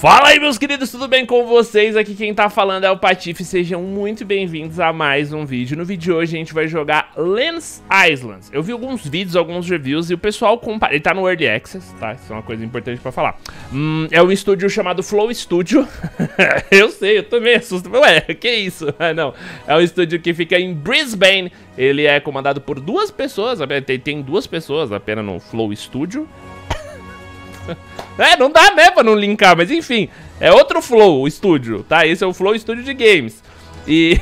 Fala aí meus queridos, tudo bem com vocês? Aqui quem tá falando é o Patife, sejam muito bem-vindos a mais um vídeo. No vídeo de hoje a gente vai jogar Lens Islands. Eu vi alguns vídeos, alguns reviews e o pessoal compara... Ele tá no Early Access, tá? Isso é uma coisa importante pra falar. Hum, é um estúdio chamado Flow Studio. eu sei, eu também assusto. Ué, que isso? Ah, não, é um estúdio que fica em Brisbane. Ele é comandado por duas pessoas, tem, tem duas pessoas apenas no Flow Studio. É, não dá, né, pra não linkar, mas enfim. É outro Flow, o estúdio, tá? Esse é o Flow Studio de Games. E,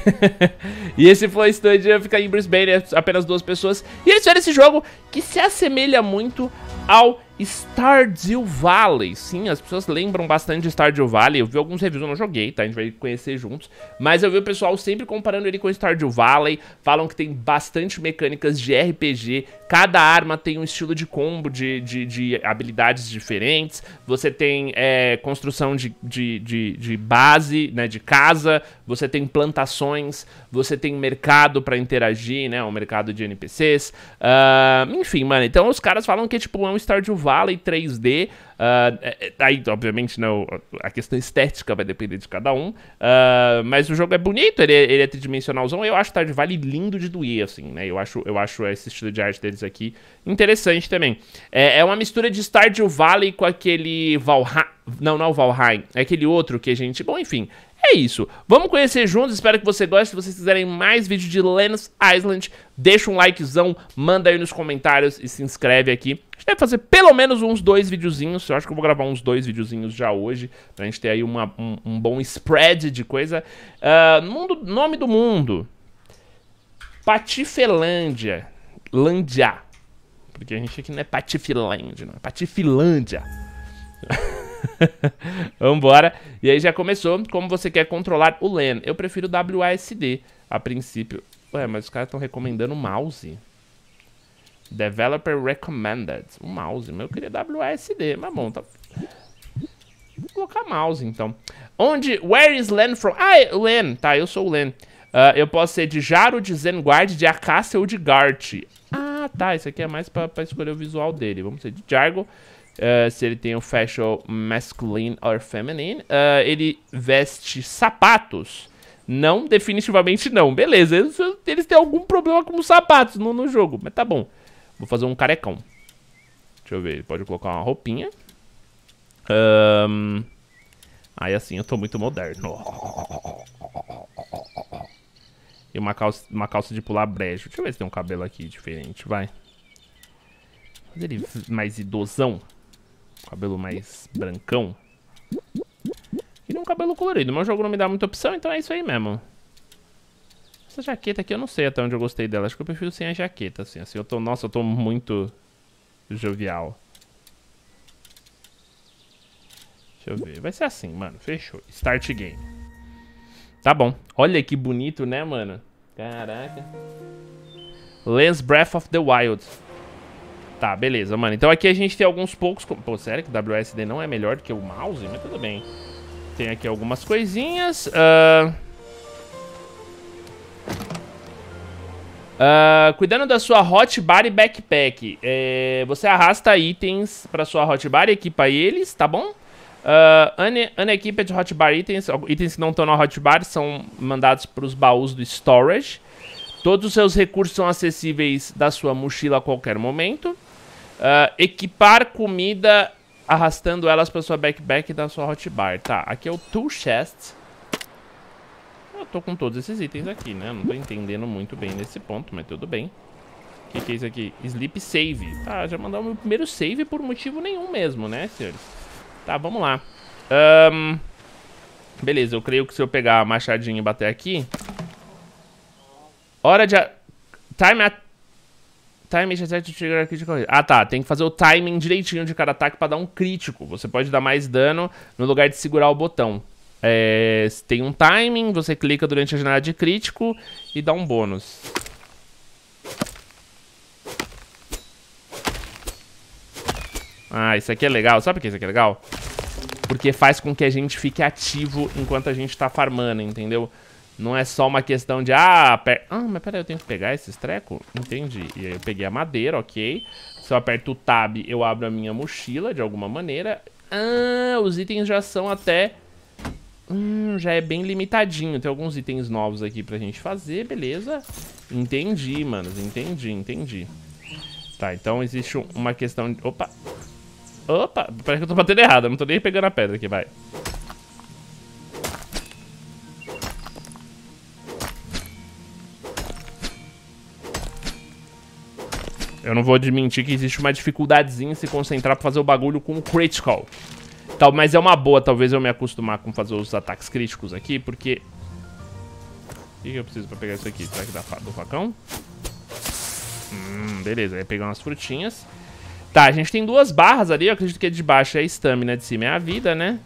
e esse Flow Studio fica em Brisbane, é apenas duas pessoas. E eles fizeram esse jogo que se assemelha muito ao Stardew Valley. Sim, as pessoas lembram bastante de Stardew Valley. Eu vi alguns reviews, eu não joguei, tá? A gente vai conhecer juntos. Mas eu vi o pessoal sempre comparando ele com Stardew Valley. Falam que tem bastante mecânicas de RPG. Cada arma tem um estilo de combo, de, de, de habilidades diferentes. Você tem é, construção de, de, de, de, base, né? De casa. Você tem plantações. Você tem mercado pra interagir, né? Um mercado de NPCs. Uh, enfim, mano. Então os caras falam que tipo, é um Stardew Valley Valley 3D. Uh, aí, obviamente, não, a questão estética vai depender de cada um. Uh, mas o jogo é bonito, ele é, ele é tridimensionalzão. Eu acho Stardew Valley lindo de doer, assim, né? Eu acho, eu acho esse estilo de arte deles aqui interessante também. É, é uma mistura de Stardew Valley com aquele Valheim. Não, não é o Valheim. É aquele outro que a gente... Bom, enfim, é isso. Vamos conhecer juntos, espero que você goste. Se vocês quiserem mais vídeos de Lennox Island, deixa um likezão, manda aí nos comentários e se inscreve aqui. A gente deve fazer pelo menos uns dois videozinhos. Eu acho que eu vou gravar uns dois videozinhos já hoje, pra gente ter aí uma, um, um, bom spread de coisa. Uh, mundo, nome do mundo. Patifelândia. Lândia. Porque a gente aqui não é Patifilândia, não. É Patifilândia. Vambora. E aí já começou. Como você quer controlar o LAN? Eu prefiro WASD a princípio. Ué, mas os caras estão recomendando mouse. Developer recommended. O mouse. Mas eu queria WASD. Mas bom, tá... Vou colocar mouse, então. Onde... Where is LAN from? Ah, é LAN. Tá, eu sou o LAN. Uh, eu posso ser de Jaro, de Zenguard, de Acacia ou de Gart. Ah, tá. Isso aqui é mais pra, pra escolher o visual dele. Vamos ser de Jargo. Uh, se ele tem o fashion masculine or feminine. Uh, ele veste sapatos. Não, definitivamente não. Beleza, eles, eles têm algum problema com os sapatos no, no jogo, mas tá bom. Vou fazer um carecão. Deixa eu ver, ele pode colocar uma roupinha. Um... Aí assim eu tô muito moderno. E uma calça, uma calça de pular brejo. Deixa eu ver se tem um cabelo aqui diferente, vai. Fazer ele mais idosão. Cabelo mais brancão. E um cabelo colorido. Meu jogo não me dá muita opção, então é isso aí mesmo. Essa jaqueta aqui eu não sei até onde eu gostei dela. Acho que eu prefiro sem a jaqueta, assim. Assim, eu tô... Nossa, eu tô muito jovial. Deixa eu ver. Vai ser assim, mano. Fechou. Start game. Tá bom. Olha que bonito, né, mano? Caraca. Lens Breath of the Wild. Tá, beleza, mano. Então aqui a gente tem alguns poucos... Pô, sério que WSD não é melhor do que o mouse? Mas tudo bem. Tem aqui algumas coisinhas. Uh... Uh, cuidando da sua hotbar e backpack, é, você arrasta itens para sua hotbar e equipa eles, tá bom? Uh, unequipped hotbar itens, itens que não estão na hotbar são mandados para os baús do storage. Todos os seus recursos são acessíveis da sua mochila a qualquer momento. Uh, equipar comida arrastando elas para sua backpack da sua hotbar. Tá, aqui é o tool chest. Eu tô com todos esses itens aqui, né? Não tô entendendo muito bem nesse ponto, mas tudo bem. O que, que é isso aqui? Sleep save. Tá, já mandou o meu primeiro save por motivo nenhum mesmo, né, senhores? Tá, vamos lá. Um, beleza, eu creio que se eu pegar a machadinha e bater aqui... Hora de... Time at Time reset trigger critical Ah, tá. Tem que fazer o timing direitinho de cada ataque para dar um crítico. Você pode dar mais dano no lugar de segurar o botão. É, tem um timing, você clica durante a janela de crítico e dá um bônus. Ah, isso aqui é legal. Sabe por que isso aqui é legal? Porque faz com que a gente fique ativo enquanto a gente tá farmando, entendeu? Não é só uma questão de, ah, per... ah, mas peraí, eu tenho que pegar esses trecos? Entendi. E aí eu peguei a madeira, ok. Se eu aperto o tab, eu abro a minha mochila de alguma maneira. Ah, os itens já são até... Hum, já é bem limitadinho. Tem alguns itens novos aqui pra gente fazer, beleza. Entendi, manos, entendi, entendi. Tá, então existe uma questão de... Opa! Opa! Parece que eu tô batendo errado, eu não tô nem pegando a pedra aqui, vai. Eu não vou admitir que existe uma dificuldadezinha em se concentrar pra fazer o bagulho com o critical. Tal, mas é uma boa, talvez eu me acostumar com fazer os ataques críticos aqui, porque... O que, eu preciso pra pegar isso aqui? Será que dá do facão? Hum, beleza, vai pegar umas frutinhas. Tá, a gente tem duas barras ali, eu acredito que a de baixo é a estamina, de cima é a vida, né?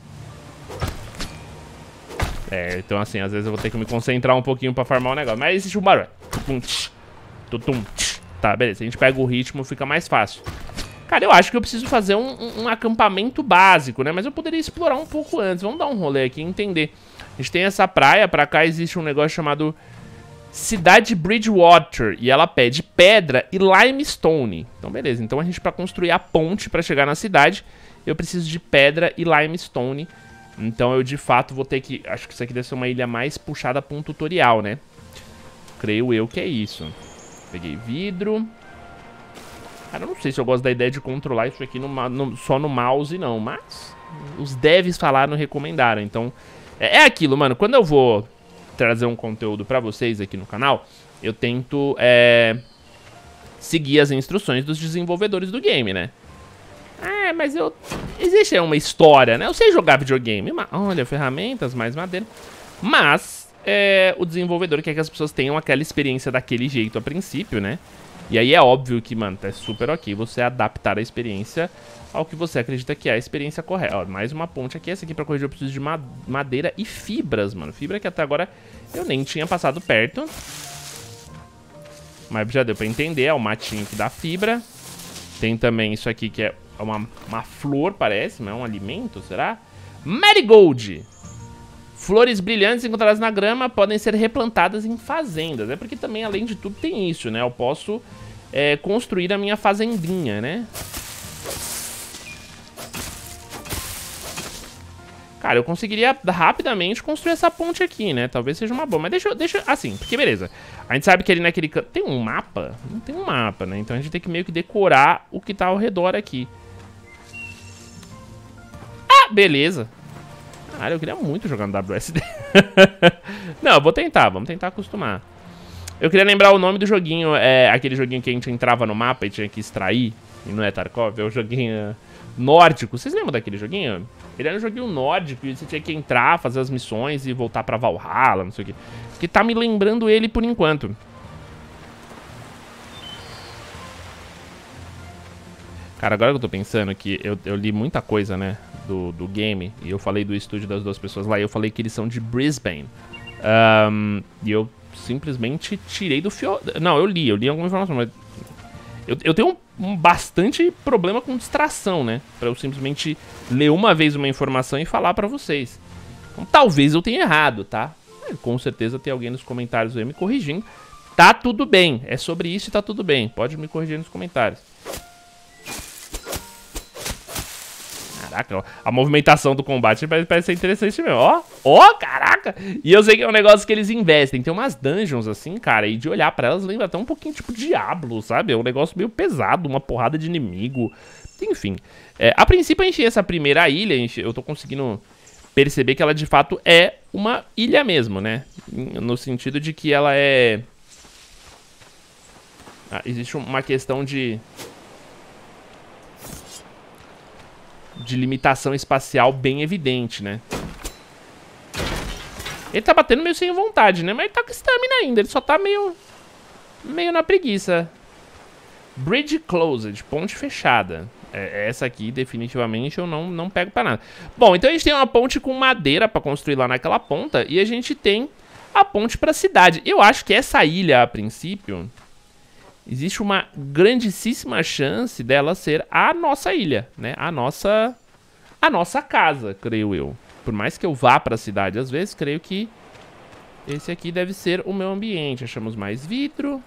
É, então assim, às vezes eu vou ter que me concentrar um pouquinho pra farmar o negócio. Mas existe um barulho. Tutum, tch, tutum, tch. Tá, beleza. A gente pega o ritmo, fica mais fácil. Cara, eu acho que eu preciso fazer um, um, acampamento básico, né? Mas eu poderia explorar um pouco antes. Vamos dar um rolê aqui e entender. A gente tem essa praia, pra cá existe um negócio chamado Cidade Bridgewater. E ela pede pedra e limestone. Então, beleza. Então, a gente, pra construir a ponte pra chegar na cidade, eu preciso de pedra e limestone. Então, eu, de fato, vou ter que... Acho que isso aqui deve ser uma ilha mais puxada pra um tutorial, né? Creio eu que é isso. Peguei vidro. Cara, eu não sei se eu gosto da ideia de controlar isso aqui no, no, só no mouse, não. Mas os devs falaram, recomendaram. Então, é, é, aquilo, mano. Quando eu vou trazer um conteúdo pra vocês aqui no canal, eu tento é, seguir as instruções dos desenvolvedores do game, né? É, mas eu... Existe uma história, né? Eu sei jogar videogame. Mas, olha, ferramentas, mais madeira. Mas é, o desenvolvedor quer que as pessoas tenham aquela experiência daquele jeito a princípio, né? E aí é óbvio que, mano, tá super ok você adaptar a experiência ao que você acredita que é a experiência correta. Ó, mais uma ponte aqui. Essa aqui pra corrigir eu preciso de madeira e fibras, mano. Fibra que até agora eu nem tinha passado perto. Mas já deu pra entender. É o matinho que dá fibra. Tem também isso aqui que é uma, uma flor, parece. Não é um alimento, será? Marigold. Flores brilhantes encontradas na grama podem ser replantadas em fazendas. É porque também, além de tudo, tem isso, né? Eu posso é, construir a minha fazendinha, né? Cara, eu conseguiria rapidamente construir essa ponte aqui, né? Talvez seja uma boa. Mas deixa, deixa assim, porque beleza. A gente sabe que ali naquele canto... Tem um mapa? Não tem um mapa, né? Então a gente tem que meio que decorar o que tá ao redor aqui. Ah, beleza. Cara, eu queria muito jogar no WSD. não, eu vou tentar, vamos tentar acostumar. Eu queria lembrar o nome do joguinho, é aquele joguinho que a gente entrava no mapa e tinha que extrair, e não é Tarkov, é o joguinho nórdico. Vocês lembram daquele joguinho? Ele era um joguinho nórdico e você tinha que entrar, fazer as missões e voltar pra Valhalla, não sei o que. Que tá me lembrando ele por enquanto. Cara, agora que eu tô pensando que eu, eu li muita coisa, né? Do, do game, e eu falei do estúdio das duas pessoas lá, e eu falei que eles são de Brisbane. Um, e eu simplesmente tirei do fio... Não, eu li, eu li alguma informação, mas... Eu, eu tenho um, um, bastante problema com distração, né? Pra eu simplesmente ler uma vez uma informação e falar pra vocês. Então, talvez eu tenha errado, tá? Com certeza tem alguém nos comentários aí me corrigindo. Tá tudo bem, é sobre isso e tá tudo bem. Pode me corrigir nos comentários. Caraca, a movimentação do combate parece ser interessante mesmo. Ó, ó, caraca. E eu sei que é um negócio que eles investem. Tem umas dungeons assim, cara, e de olhar pra elas lembra até um pouquinho tipo Diablo, sabe? É um negócio meio pesado, uma porrada de inimigo. Enfim, é, a princípio a gente essa primeira ilha, eu tô conseguindo perceber que ela de fato é uma ilha mesmo, né? No sentido de que ela é... Ah, existe uma questão de de limitação espacial bem evidente, né? Ele tá batendo meio sem vontade, né? Mas ele tá com estamina ainda, ele só tá meio... Meio na preguiça. Bridge closed, ponte fechada. É, essa aqui, definitivamente, eu não, não pego pra nada. Bom, então a gente tem uma ponte com madeira pra construir lá naquela ponta. E a gente tem a ponte pra cidade. Eu acho que essa ilha, a princípio, existe uma grandíssima chance dela ser a nossa ilha, né? A nossa a nossa casa, creio eu. Por mais que eu vá para a cidade às vezes, creio que esse aqui deve ser o meu ambiente. Achamos mais vidro.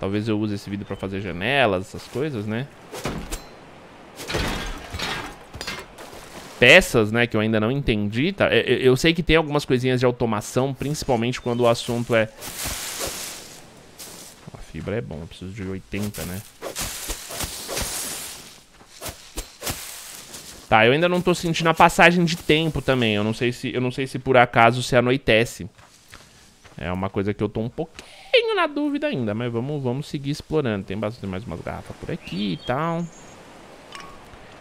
Talvez eu use esse vidro para fazer janelas, essas coisas, né? peças, né, que eu ainda não entendi, tá? Eu, eu sei que tem algumas coisinhas de automação, principalmente quando o assunto é... Fibra é bom, eu preciso de 80, né? Tá, eu ainda não tô sentindo a passagem de tempo também. Eu não sei se, eu não sei se por acaso se anoitece. É uma coisa que eu tô um pouquinho na dúvida ainda, mas vamos, vamos seguir explorando. Tem bastante mais umas garrafas por aqui e tal.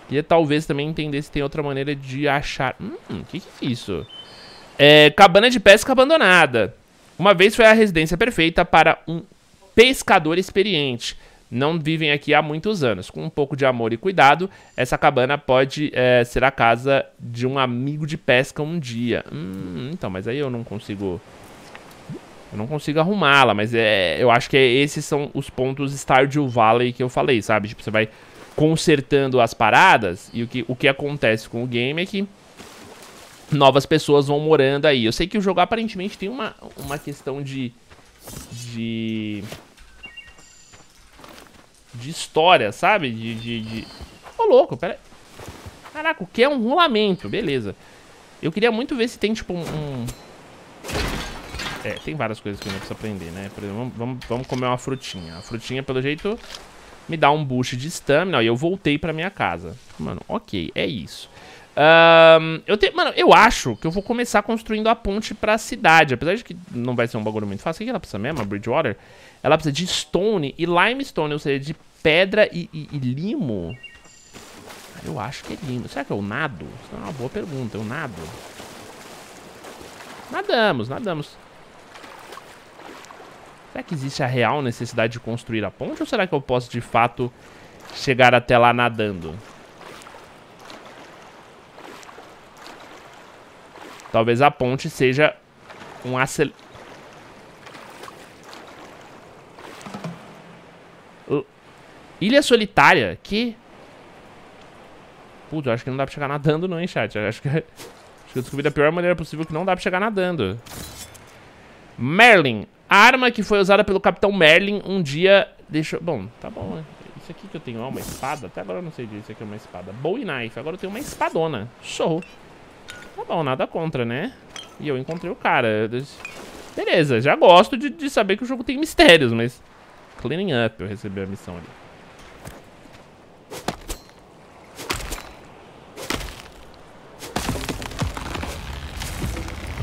E talvez também entender se tem outra maneira de achar... Hum, o que, que é isso? É, cabana de pesca abandonada. Uma vez foi a residência perfeita para um pescador experiente. Não vivem aqui há muitos anos. Com um pouco de amor e cuidado, essa cabana pode é, ser a casa de um amigo de pesca um dia. Hum, então, mas aí eu não consigo... Eu não consigo arrumá-la, mas é, eu acho que é, esses são os pontos Stardew Valley que eu falei, sabe? Tipo, você vai consertando as paradas e o que, o que acontece com o game é que novas pessoas vão morando aí. Eu sei que o jogo aparentemente tem uma, uma questão de... De... De história, sabe? De... de, de... Ô, louco, pera Caraca, o que é um rolamento? Beleza. Eu queria muito ver se tem, tipo, um... É, tem várias coisas que eu não preciso aprender, né? Por exemplo, vamos, vamos comer uma frutinha. A frutinha, pelo jeito, me dá um boost de stamina. E eu voltei pra minha casa. Mano, ok, é isso. Eu tenho, mano, eu acho que eu vou começar construindo a ponte pra cidade. Apesar de que não vai ser um bagulho muito fácil. O que ela precisa mesmo? A Bridgewater? Ela precisa de stone e limestone, ou seja, de pedra e, e, e limo. Eu acho que é lindo. Será que eu nado? Isso é uma boa pergunta. Eu nado? Nadamos, nadamos. Será que existe a real necessidade de construir a ponte? Ou será que eu posso, de fato, chegar até lá nadando? Talvez a ponte seja um acel... Ilha Solitária? Que? Putz, eu acho que não dá pra chegar nadando não, hein, chat. Eu acho que, acho que eu descobri da pior maneira possível que não dá pra chegar nadando. Merlin. A arma que foi usada pelo Capitão Merlin um dia deixou... Bom, tá bom, né? Isso aqui que eu tenho, ó, uma espada. Até agora eu não sei disso, isso aqui é uma espada. Bowie Knife. Agora eu tenho uma espadona. Show. Tá bom, nada contra, né? E eu encontrei o cara. Beleza, já gosto de, de saber que o jogo tem mistérios, mas... Cleaning up, eu recebi a missão ali.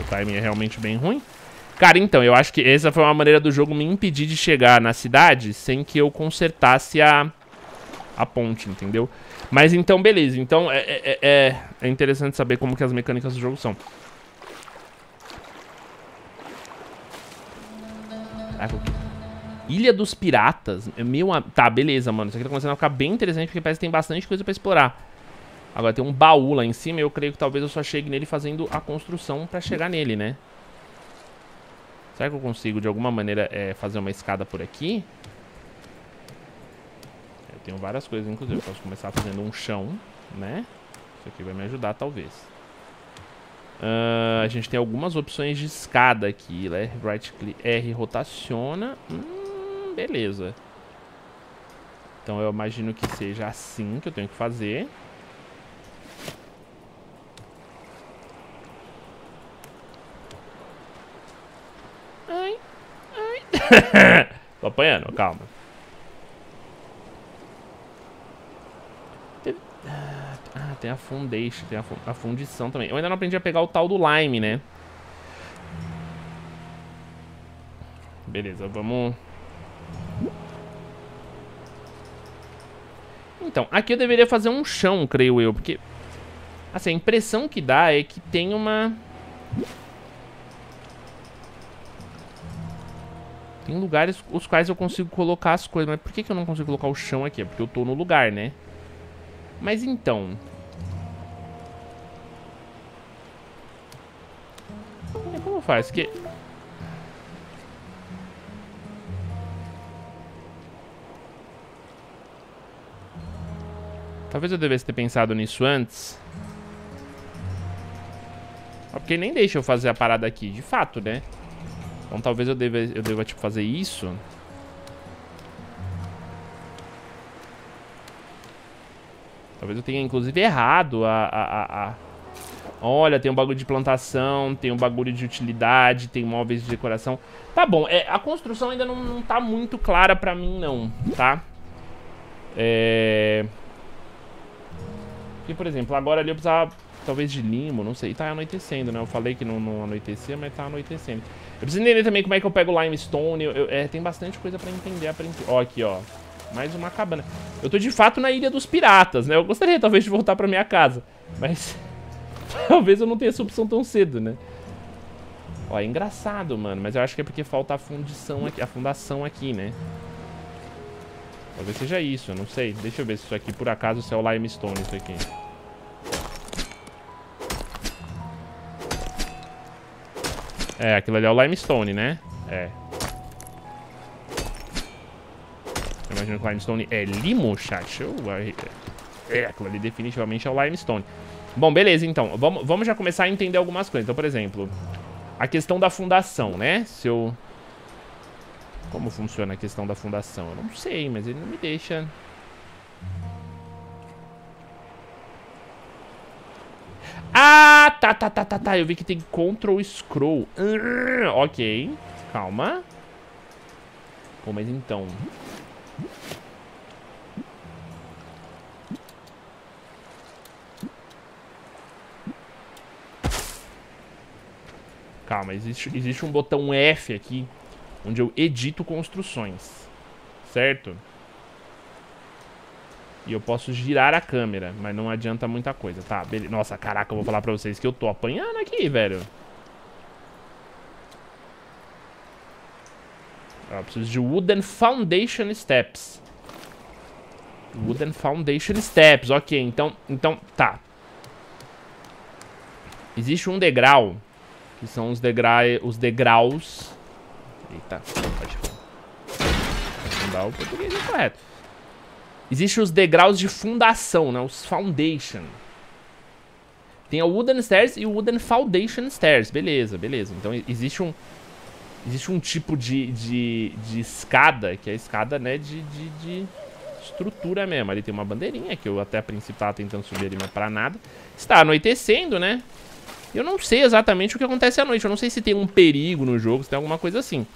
O timing é realmente bem ruim. Cara, então, eu acho que essa foi uma maneira do jogo me impedir de chegar na cidade sem que eu consertasse a, a ponte, entendeu? Mas então, beleza. Então, é, é, é, é interessante saber como que as mecânicas do jogo são. Ilha dos Piratas. É meu... Tá, beleza, mano. Isso aqui tá começando a ficar bem interessante porque parece que tem bastante coisa pra explorar. Agora tem um baú lá em cima e eu creio que talvez eu só chegue nele fazendo a construção pra chegar nele, né? Será que eu consigo, de alguma maneira, é, fazer uma escada por aqui? Tenho várias coisas, inclusive. Eu posso começar fazendo um chão, né? Isso aqui vai me ajudar, talvez. Uh, a gente tem algumas opções de escada aqui. Né? Right click, R rotaciona. Hum, beleza. Então eu imagino que seja assim que eu tenho que fazer. Tô apanhando, calma. Ah, tem a foundation, tem a, fundição também. Eu ainda não aprendi a pegar o tal do lime, né? Beleza, vamos... Então, aqui eu deveria fazer um chão, creio eu, porque... Assim, a impressão que dá é que tem uma... Tem lugares os quais eu consigo colocar as coisas. Mas por que, que eu não consigo colocar o chão aqui? É porque eu tô no lugar, né? Mas então... faz? Que... Talvez eu devesse ter pensado nisso antes. Porque nem deixa eu fazer a parada aqui, de fato, né? Então talvez eu deva, eu deva tipo, fazer isso. Talvez eu tenha, inclusive, errado a, a, a, a... Olha, tem um bagulho de plantação, tem um bagulho de utilidade, tem móveis de decoração. Tá bom, é, a construção ainda não, não tá muito clara pra mim, não, tá? É... E, por exemplo, agora ali eu precisava, talvez, de limo, não sei. E tá anoitecendo, né? Eu falei que não, não anoitecia, mas tá anoitecendo. Eu preciso entender também como é que eu pego limestone. Eu, eu, é, tem bastante coisa pra entender. Ó, aqui, ó. Mais uma cabana. Eu tô de fato na Ilha dos Piratas, né? Eu gostaria talvez de voltar pra minha casa. Mas talvez eu não tenha essa opção tão cedo, né? Ó, é engraçado, mano. Mas eu acho que é porque falta a fundição aqui, a fundação aqui, né? Talvez seja isso, eu não sei. Deixa eu ver se isso aqui, por acaso, se é o limestone, isso aqui. É, aquilo ali é o limestone, né? É. Eu imagino que o limestone é limo, chat. É, aquilo ali definitivamente é o limestone. Bom, beleza, então. Vamos, vamos já começar a entender algumas coisas. Então, por exemplo, a questão da fundação, né? Se eu... Como funciona a questão da fundação? Eu não sei, mas ele não me deixa... Ah, tá, tá, tá, tá, tá. Eu vi que tem Ctrl Scroll. Uh, ok. Calma. Pô, mas então... Calma, existe, existe um botão F aqui, onde eu edito construções, certo? E eu posso girar a câmera, mas não adianta muita coisa. Tá, beleza. Nossa, caraca, eu vou falar pra vocês que eu tô apanhando aqui, velho. eu preciso de Wooden Foundation Steps. Wooden Foundation Steps, ok. Então, então, tá. Existe um degrau que são os, degra os degraus. Eita, pode Não o português correto. Existem os degraus de fundação, né? Os foundation. Tem o wooden stairs e o wooden foundation stairs. Beleza, beleza. Então existe um existe um tipo de, de, de escada, que é a escada, né, de, de, de, estrutura mesmo. Ali tem uma bandeirinha, que eu até a princípio tava tentando subir ali, mas pra nada. Está anoitecendo, né? Eu não sei exatamente o que acontece à noite. Eu não sei se tem um perigo no jogo, se tem alguma coisa assim.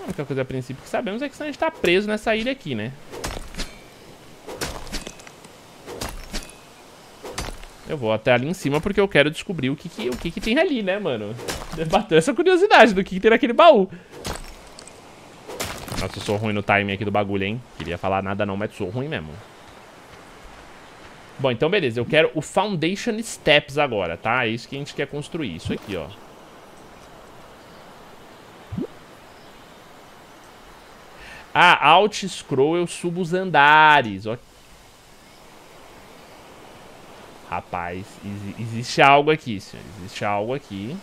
A única coisa a princípio que sabemos é que a gente tá preso nessa ilha aqui, né? Eu vou até ali em cima porque eu quero descobrir o que que, o que, que tem ali, né, mano? Bateu essa curiosidade do que, que tem naquele baú. Nossa, eu sou ruim no timing aqui do bagulho, hein? Queria falar nada não, mas sou ruim mesmo. Bom, então beleza, eu quero o Foundation Steps agora, tá? É isso que a gente quer construir, isso aqui, ó. Ah, Alt Scroll eu subo os andares, ó. Rapaz, existe algo aqui, senhor. Existe algo aqui.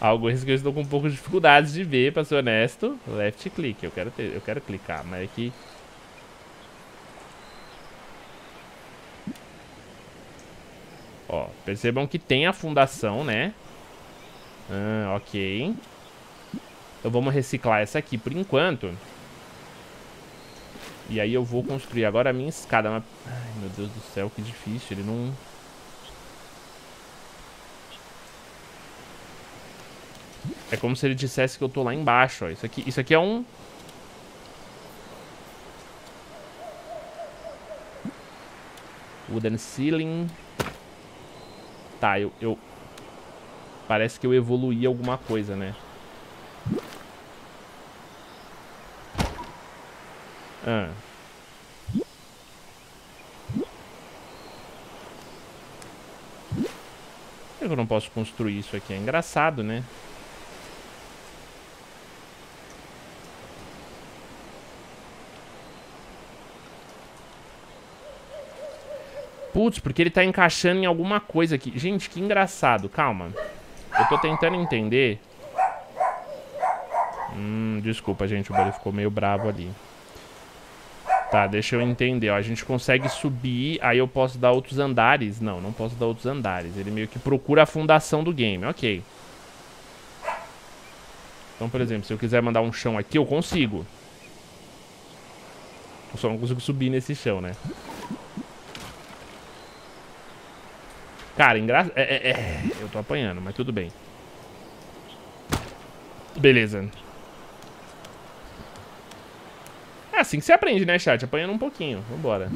Algo que eu estou com um pouco de dificuldades de ver, pra ser honesto. Left click, eu quero, ter, eu quero clicar, mas aqui... É Ó, percebam que tem a fundação, né? Ah, ok. Então vamos reciclar essa aqui por enquanto. E aí eu vou construir agora a minha escada. Mas... Ai, meu Deus do céu, que difícil. Ele não... É como se ele dissesse que eu tô lá embaixo, ó. Isso aqui, isso aqui é um... Wooden ceiling. Tá, eu, eu... Parece que eu evoluí alguma coisa, né? Ah. Por que eu não posso construir isso aqui? É engraçado, né? Putz, porque ele tá encaixando em alguma coisa aqui. Gente, que engraçado. Calma. Eu tô tentando entender. Hum, desculpa, gente. O Buddy ficou meio bravo ali. Tá, deixa eu entender. Ó, a gente consegue subir, aí eu posso dar outros andares. Não, não posso dar outros andares. Ele meio que procura a fundação do game. Ok. Então, por exemplo, se eu quiser mandar um chão aqui, eu consigo. só não consigo subir nesse chão, né? Cara, engraçado... É, é, é, eu tô apanhando, mas tudo bem. Beleza. É assim que você aprende, né, chat? Apanhando um pouquinho. Vambora.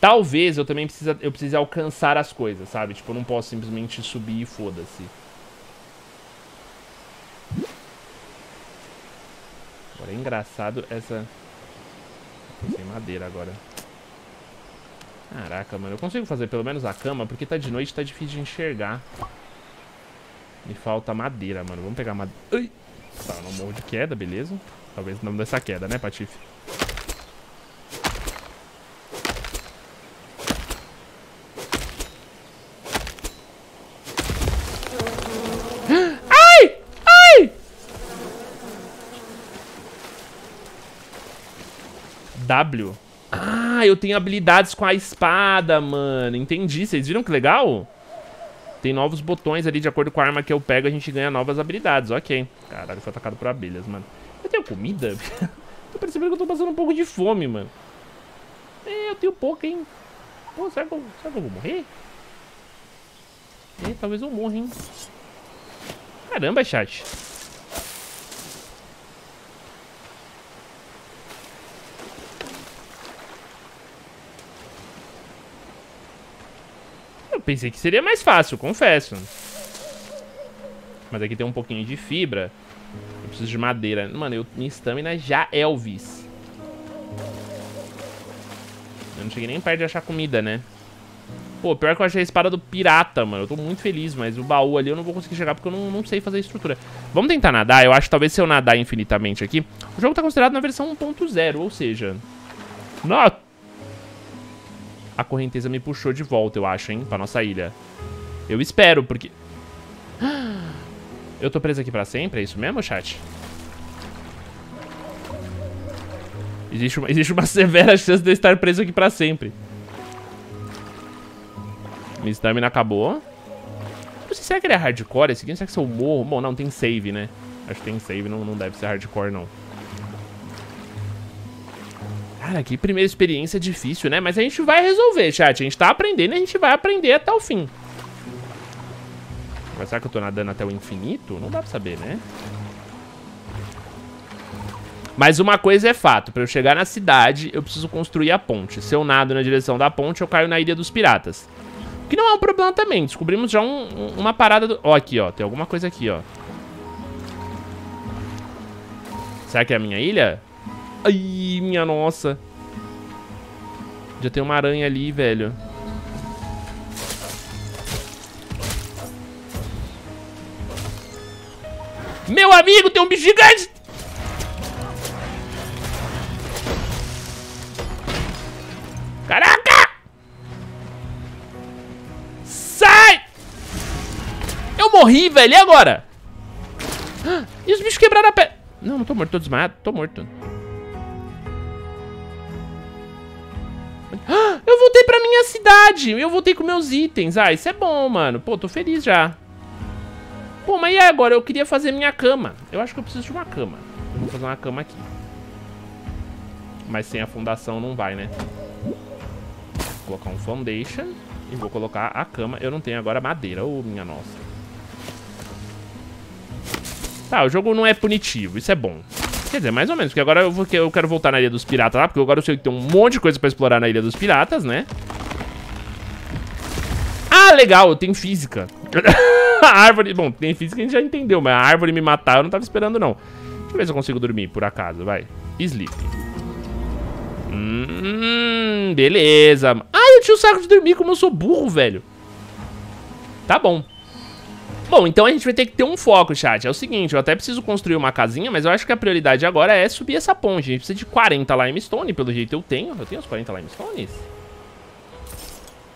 Talvez eu também precisa, eu precise alcançar as coisas, sabe? Tipo, eu não posso simplesmente subir e foda-se. Agora é engraçado essa... Tem madeira agora. Caraca, mano. Eu consigo fazer pelo menos a cama, porque tá de noite, tá difícil de enxergar. Me falta madeira, mano. Vamos pegar madeira. Ai! Tá, não morro de queda, beleza. Talvez não dessa queda, né, Patife? Ai! Ai! W. Ah, eu tenho habilidades com a espada, mano. Entendi. Vocês viram que legal? Tem novos botões ali, de acordo com a arma que eu pego, a gente ganha novas habilidades. Ok. Caralho, foi atacado por abelhas, mano. Eu tenho comida? tô percebendo que eu tô passando um pouco de fome, mano. É, eu tenho pouco, hein. Pô, será que eu, será que eu vou morrer? É, talvez eu morra, hein. Caramba, chat. Eu pensei que seria mais fácil, confesso. Mas aqui tem um pouquinho de fibra. Eu preciso de madeira. Mano, eu, minha estamina já é Elvis. Eu não cheguei nem perto de achar comida, né? Pô, pior que eu achei a espada do pirata, mano. Eu tô muito feliz, mas o baú ali eu não vou conseguir chegar porque eu não, não sei fazer a estrutura. Vamos tentar nadar? Eu acho que talvez se eu nadar infinitamente aqui... O jogo tá considerado na versão 1.0, ou seja... Não, a correnteza me puxou de volta, eu acho, hein? Pra nossa ilha. Eu espero, porque... Eu tô preso aqui pra sempre? É isso mesmo, chat? Existe uma, existe uma severa chance de eu estar preso aqui pra sempre. Minha stamina acabou. Não sei, será que ele é hardcore esse aqui? Será que se eu morro? Bom, não, tem save, né? Acho que tem save, não, não deve ser hardcore, não. Cara, que primeira experiência difícil, né? Mas a gente vai resolver, chat. A gente tá aprendendo e a gente vai aprender até o fim. Mas será que eu tô nadando até o infinito? Não dá pra saber, né? Mas uma coisa é fato, pra eu chegar na cidade, eu preciso construir a ponte. Se eu nado na direção da ponte, eu caio na Ilha dos Piratas. Que não é um problema também, descobrimos já um, uma parada do... Ó, aqui, ó, tem alguma coisa aqui, ó. Será que é a minha ilha? Ai, minha nossa. Já tem uma aranha ali, velho. Meu amigo, tem um bicho gigante! Caraca! Sai! Eu morri, velho. E agora? E os bichos quebraram a pé. Não, não tô morto, tô desmaiado. Tô morto. Eu voltei pra minha cidade. Eu voltei com meus itens. Ah, isso é bom, mano. Pô, tô feliz já. Pô, mas e agora? Eu queria fazer minha cama. Eu acho que eu preciso de uma cama. Eu vou fazer uma cama aqui. Mas sem a fundação não vai, né? Vou colocar um foundation. E vou colocar a cama. Eu não tenho agora madeira. Ô, oh, minha nossa. Tá, o jogo não é punitivo. Isso é bom. Quer dizer, mais ou menos, porque agora eu, vou, eu quero voltar na Ilha dos Piratas lá, porque agora eu sei que tem um monte de coisa pra explorar na Ilha dos Piratas, né? Ah, legal, tem física. a árvore... Bom, tem física a gente já entendeu, mas a árvore me matar eu não tava esperando, não. Deixa eu ver se eu consigo dormir, por acaso, vai. Sleep. Hum, beleza. Ah, eu tinha o saco de dormir, como eu sou burro, velho. Tá bom. Bom, então a gente vai ter que ter um foco, chat. É o seguinte, eu até preciso construir uma casinha, mas eu acho que a prioridade agora é subir essa ponte. A gente precisa de 40 limestone, pelo jeito eu tenho. Eu tenho os 40 limestones?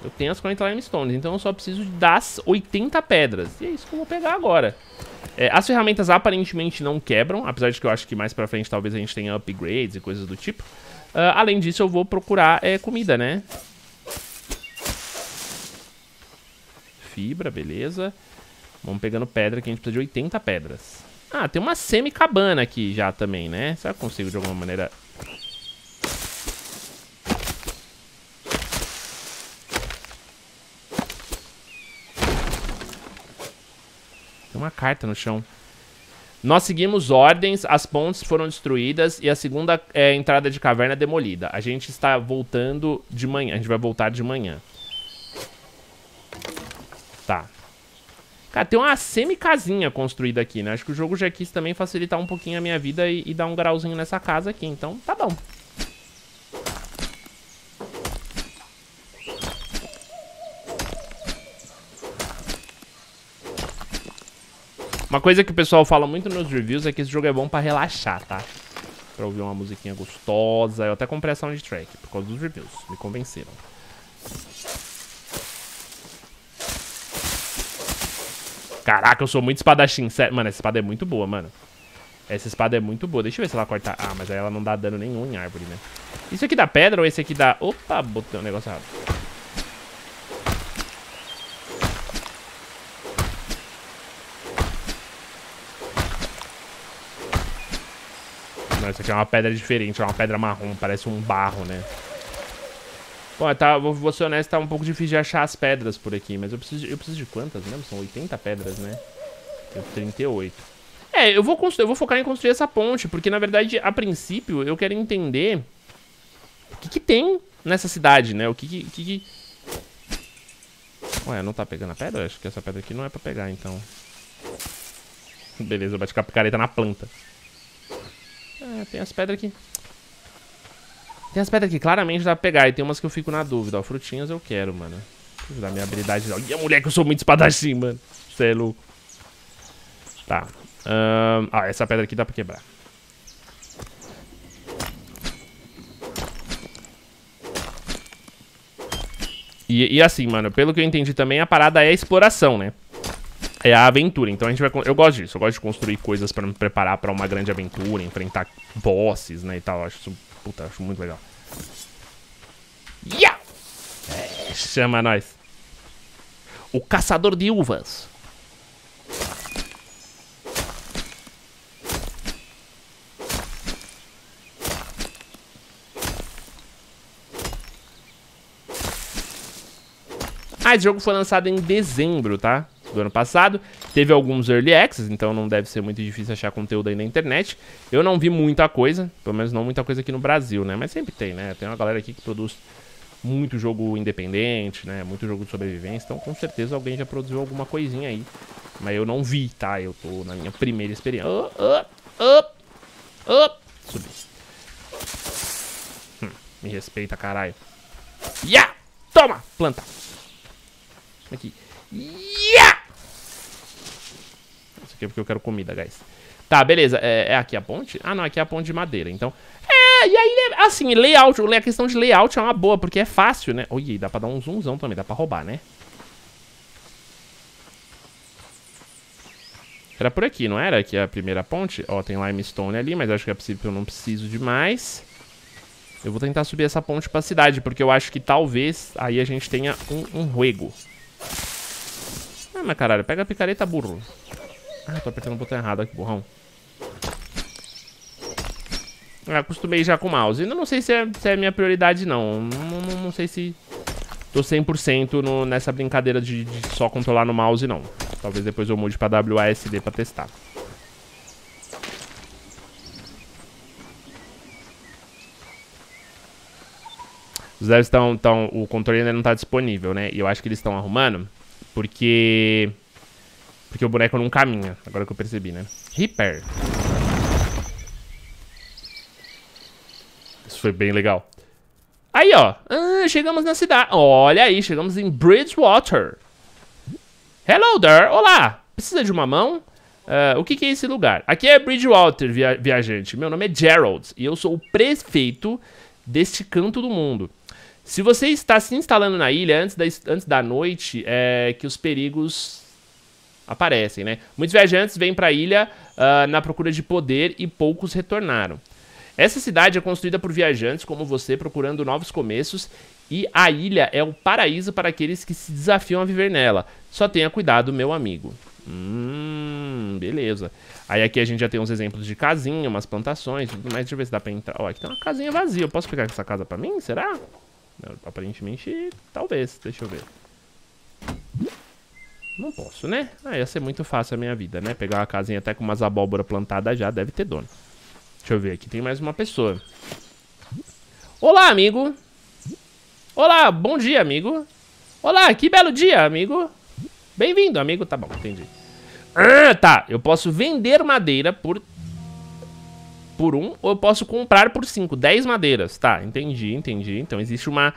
Eu tenho as 40 limestones, então eu só preciso das 80 pedras. E é isso que eu vou pegar agora. É, as ferramentas aparentemente não quebram, apesar de que eu acho que mais pra frente talvez a gente tenha upgrades e coisas do tipo. Uh, além disso, eu vou procurar é, comida, né? Fibra, beleza. Vamos pegando pedra, que a gente precisa de 80 pedras. Ah, tem uma semi-cabana aqui já também, né? Será que eu consigo de alguma maneira... Tem uma carta no chão. Nós seguimos ordens, as pontes foram destruídas e a segunda é, entrada de caverna demolida. A gente está voltando de manhã, a gente vai voltar de manhã. Cara, tem uma semi-casinha construída aqui, né? Acho que o jogo já quis também facilitar um pouquinho a minha vida e, e dar um grauzinho nessa casa aqui. Então, tá bom. Uma coisa que o pessoal fala muito nos reviews é que esse jogo é bom pra relaxar, tá? Pra ouvir uma musiquinha gostosa. Eu até comprei a soundtrack por causa dos reviews. Me convenceram. Caraca, eu sou muito espadachim. Mano, essa espada é muito boa, mano. Essa espada é muito boa. Deixa eu ver se ela corta... Ah, mas aí ela não dá dano nenhum em árvore, né? Isso aqui dá pedra ou esse aqui dá... Opa, botei um negócio errado. Não, isso aqui é uma pedra diferente, é uma pedra marrom, parece um barro, né? Bom, tá, vou, vou ser honesto, tá um pouco difícil de achar as pedras por aqui, mas eu preciso, eu preciso de quantas mesmo? São 80 pedras, né? Tenho 38. É, eu vou, eu vou focar em construir essa ponte, porque na verdade, a princípio, eu quero entender o que, que tem nessa cidade, né? O que que, que que... Ué, não tá pegando a pedra? Acho que essa pedra aqui não é pra pegar, então. Beleza, eu bati com a picareta na planta. É, tem as pedras aqui. Tem as pedras aqui, claramente dá pra pegar. E tem umas que eu fico na dúvida. Ó, frutinhas eu quero, mano. Deixa eu minha habilidade. Olha, mulher, que eu sou muito espadachim, mano. Você é louco. Tá. Um, ah, essa pedra aqui dá pra quebrar. E, e, assim, mano, pelo que eu entendi também, a parada é a exploração, né? é a aventura. Então a gente vai. Eu gosto disso, eu gosto de construir coisas para me preparar para uma grande aventura, enfrentar bosses, né? E tal. Acho isso. Puta, acho muito legal. Yeah! É, chama nós. O caçador de uvas. Ah, esse jogo foi lançado em dezembro, tá? Do ano passado. Teve alguns early access, então não deve ser muito difícil achar conteúdo aí na internet. Eu não vi muita coisa, pelo menos não muita coisa aqui no Brasil, né? Mas sempre tem, né? Tem uma galera aqui que produz muito jogo independente, né? Muito jogo de sobrevivência, então com certeza alguém já produziu alguma coisinha aí. Mas eu não vi, tá? Eu tô na minha primeira experiência. Up, up, up, up. Subi. Hum, me respeita, caralho. Yeah! Toma! Planta. Aqui. Yeah! Aqui porque eu quero comida, guys. Tá, beleza. É, é, aqui a ponte? Ah, não, aqui é a ponte de madeira. Então, é, e aí, assim, layout, a questão de layout é uma boa, porque é fácil, né? Oi, dá pra dar um zoomzão também, dá pra roubar, né? Era por aqui, não era? Aqui é a primeira ponte. Ó, tem limestone ali, mas acho que é possível eu não preciso de mais. Eu vou tentar subir essa ponte pra cidade, porque eu acho que talvez aí a gente tenha um, um ruego. Ah, mas caralho, pega a picareta, burro. Ah, tô apertando o botão errado aqui, burrão. Eu acostumei já com o mouse. Ainda não sei se é, se é minha prioridade, não. Não, não, não sei se tô 100% no, nessa brincadeira de, de, só controlar no mouse, não. Talvez depois eu mude pra WASD pra testar. Os devs estão... O controle ainda não tá disponível, né? E eu acho que eles estão arrumando porque... Porque o boneco não caminha. Agora que eu percebi, né? Repair. Isso foi bem legal. Aí, ó. Ah, chegamos na cidade. Olha aí, chegamos em Bridgewater. Hello there. Olá. Precisa de uma mão? Uh, o que, que, é esse lugar? Aqui é Bridgewater, via viajante. Meu nome é Gerald e eu sou o prefeito deste canto do mundo. Se você está se instalando na ilha antes da, antes da noite, é que os perigos aparecem, né? Muitos viajantes vêm para a ilha uh, na procura de poder e poucos retornaram. Essa cidade é construída por viajantes como você procurando novos começos e a ilha é o paraíso para aqueles que se desafiam a viver nela. Só tenha cuidado, meu amigo. Hum, beleza. Aí aqui a gente já tem uns exemplos de casinha, umas plantações, mas deixa eu ver se dá pra entrar. Ó, aqui tem uma casinha vazia. Eu posso pegar essa casa pra mim? Será? Aparentemente, talvez. Deixa eu ver. Não posso, né? Ah, ia ser muito fácil a minha vida, né? Pegar uma casinha até com umas abóbora plantadas já, deve ter dono. Deixa eu ver, aqui tem mais uma pessoa. Olá, amigo. Olá, bom dia, amigo. Olá, que belo dia, amigo. Bem-vindo, amigo. Tá bom, entendi. Ah, tá, eu posso vender madeira por... Por um, ou eu posso comprar por cinco. Dez madeiras. Tá, entendi, entendi. Então existe uma,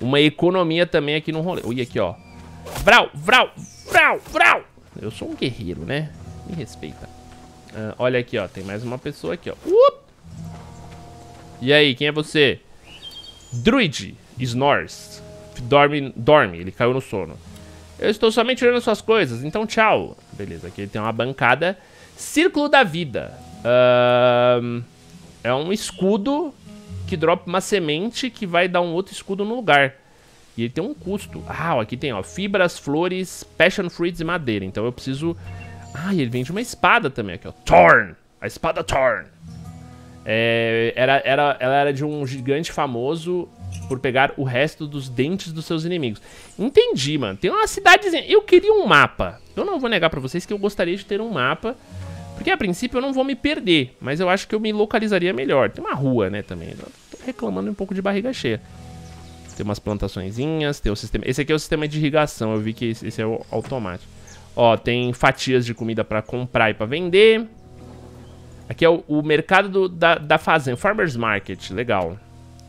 uma economia também aqui no rolê. Olha aqui, ó. Vral, vral, vral, vral. Eu sou um guerreiro, né? Me respeita. Ah, olha aqui, ó. Tem mais uma pessoa aqui, ó. E aí, quem é você? Druid Snores. Dorme, dorme, ele caiu no sono. Eu estou somente olhando suas coisas, então tchau. Beleza, aqui ele tem uma bancada. Círculo da Vida. Uh, é um escudo que dropa uma semente que vai dar um outro escudo no lugar. E ele tem um custo. Ah, ó, aqui tem, ó, fibras, flores, passion fruits e madeira. Então eu preciso... Ah, e ele vende uma espada também aqui, ó. Thorn. A espada Thorn. É, era, era, ela era de um gigante famoso por pegar o resto dos dentes dos seus inimigos. Entendi, mano. Tem uma cidadezinha. Eu queria um mapa. Eu não vou negar pra vocês que eu gostaria de ter um mapa. Porque a princípio eu não vou me perder. Mas eu acho que eu me localizaria melhor. Tem uma rua, né, também. Eu tô reclamando um pouco de barriga cheia. Tem umas plantaçõezinhas. Tem o sistema... Esse aqui é o sistema de irrigação. Eu vi que esse é o automático. Ó, tem fatias de comida pra comprar e pra vender. Aqui é o, o mercado do, da, da fazenda, Farmer's Market, legal.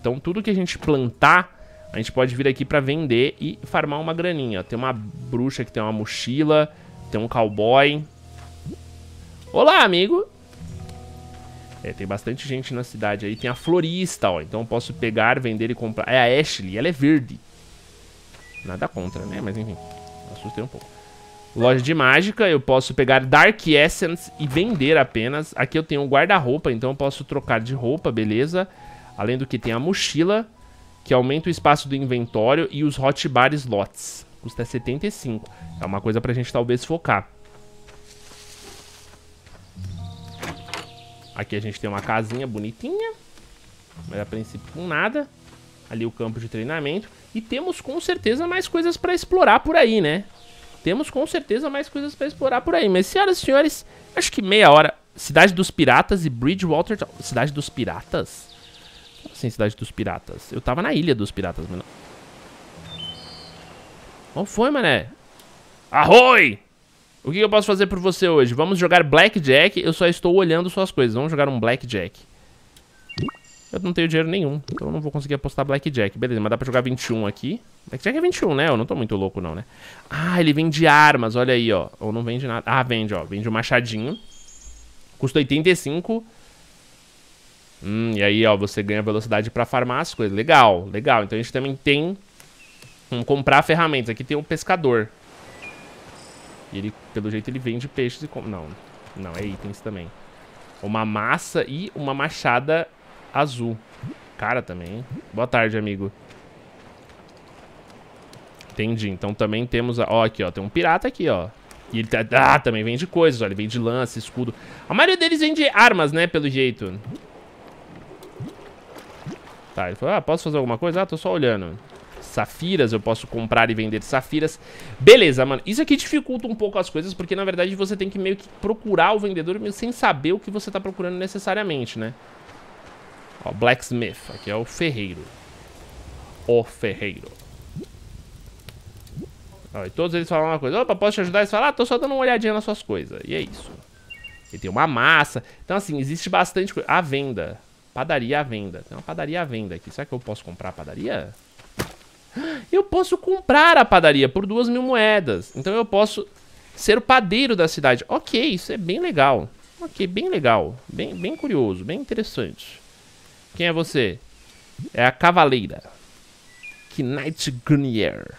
Então tudo que a gente plantar, a gente pode vir aqui pra vender e farmar uma graninha. Tem uma bruxa que tem uma mochila, tem um cowboy. Olá, amigo! É, tem bastante gente na cidade aí. Tem a florista, ó. Então eu posso pegar, vender e comprar. É a Ashley, ela é verde. Nada contra, né? Mas enfim, assustei um pouco. Loja de mágica, eu posso pegar Dark Essence e vender apenas. Aqui eu tenho um guarda-roupa, então eu posso trocar de roupa, beleza. Além do que tem a mochila, que aumenta o espaço do inventório, e os Hot Bar Slots. Custa 75. É uma coisa pra gente talvez focar. Aqui a gente tem uma casinha bonitinha. Mas a princípio com nada. Ali o campo de treinamento. E temos com certeza mais coisas pra explorar por aí, né? Temos com certeza mais coisas pra explorar por aí. Mas, senhoras e senhores, acho que meia hora. Cidade dos Piratas e Bridgewater... Cidade dos Piratas? Como assim, Cidade dos Piratas? Eu tava na Ilha dos Piratas, mano. Qual foi, mané? Arroi! O que eu posso fazer por você hoje? Vamos jogar Blackjack. Eu só estou olhando suas coisas. Vamos jogar um Blackjack. Eu não tenho dinheiro nenhum, então eu não vou conseguir apostar Blackjack. Beleza, mas dá pra jogar 21 aqui. Blackjack é 21, né? Eu não tô muito louco não, né? Ah, ele vende armas, olha aí, ó. Ou não vende nada. Ah, vende, ó. Vende um machadinho. Custa 85. Hum, e aí, ó, você ganha velocidade pra farmar as coisas. Legal, legal. Então a gente também tem... Vamos comprar ferramentas. Aqui tem um pescador. E ele, pelo jeito, ele vende peixes e... Com... Não, não, é itens também. Uma massa e uma machada azul. Cara também. Boa tarde, amigo. Entendi. Então também temos... A... Ó, aqui, ó. Tem um pirata aqui, ó. E ele tá... ah, também vende coisas, ó. Ele vende lança, escudo. A maioria deles vende armas, né? Pelo jeito. Tá, ele falou, ah, posso fazer alguma coisa? Ah, tô só olhando. Safiras, eu posso comprar e vender safiras. Beleza, mano. Isso aqui dificulta um pouco as coisas, porque na verdade você tem que meio que procurar o vendedor mesmo sem saber o que você tá procurando necessariamente, né? Ó, blacksmith. Aqui é o ferreiro. O ferreiro. Ó, e todos eles falam uma coisa. Opa, posso te ajudar? Eles falam, ah, tô só dando uma olhadinha nas suas coisas. E é isso. E tem uma massa. Então, assim, existe bastante coisa. A venda. Padaria à venda. Tem uma padaria à venda aqui. Será que eu posso comprar a padaria? Eu posso comprar a padaria por duas mil moedas. Então eu posso ser o padeiro da cidade. Ok, isso é bem legal. Ok, bem legal. Bem, bem curioso, bem interessante. Quem é você? É a Cavaleira. Knight Grunier.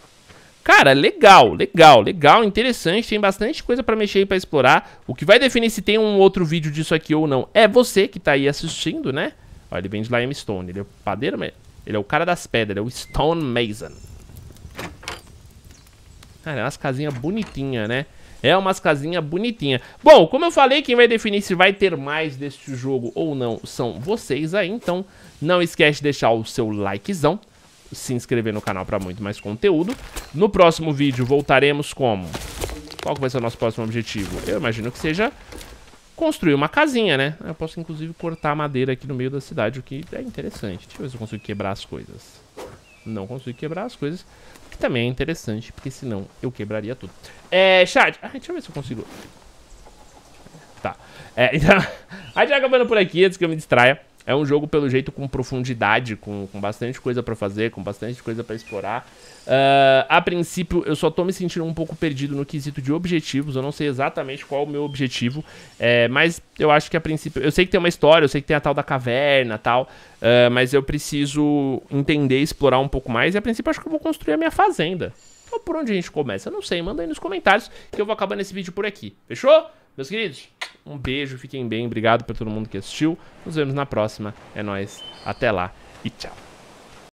Cara, legal, legal, legal, interessante. Tem bastante coisa pra mexer e pra explorar. O que vai definir se tem um outro vídeo disso aqui ou não é você que tá aí assistindo, né? Ó, ele vem de limestone. Ele é padeiro mesmo. Ele é o cara das pedras, é o Stone Mason. Cara, é umas casinhas bonitinhas, né? É umas casinhas bonitinhas. Bom, como eu falei, quem vai definir se vai ter mais deste jogo ou não são vocês aí. Então, não esquece de deixar o seu likezão. Se inscrever no canal para muito mais conteúdo. No próximo vídeo voltaremos como Qual vai ser o nosso próximo objetivo? Eu imagino que seja construir uma casinha, né? Eu posso, inclusive, cortar madeira aqui no meio da cidade, o que é interessante. Deixa eu ver se eu consigo quebrar as coisas. Não consigo quebrar as coisas, que também é interessante, porque senão eu quebraria tudo. É, chat... Ah, deixa eu ver se eu consigo... Tá. É, então... A gente vai acabando por aqui, antes que eu me distraia. É um jogo, pelo jeito, com profundidade, com, com bastante coisa pra fazer, com bastante coisa pra explorar. Uh, a princípio, eu só tô me sentindo um pouco perdido no quesito de objetivos. Eu não sei exatamente qual é o meu objetivo, é, mas eu acho que a princípio... Eu sei que tem uma história, eu sei que tem a tal da caverna tal, uh, mas eu preciso entender, explorar um pouco mais. E a princípio, acho que eu vou construir a minha fazenda. Então, por onde a gente começa? Eu não sei, manda aí nos comentários que eu vou acabando esse vídeo por aqui. Fechou? Meus queridos, um beijo, fiquem bem, obrigado por todo mundo que assistiu. Nos vemos na próxima. É nóis, até lá e tchau.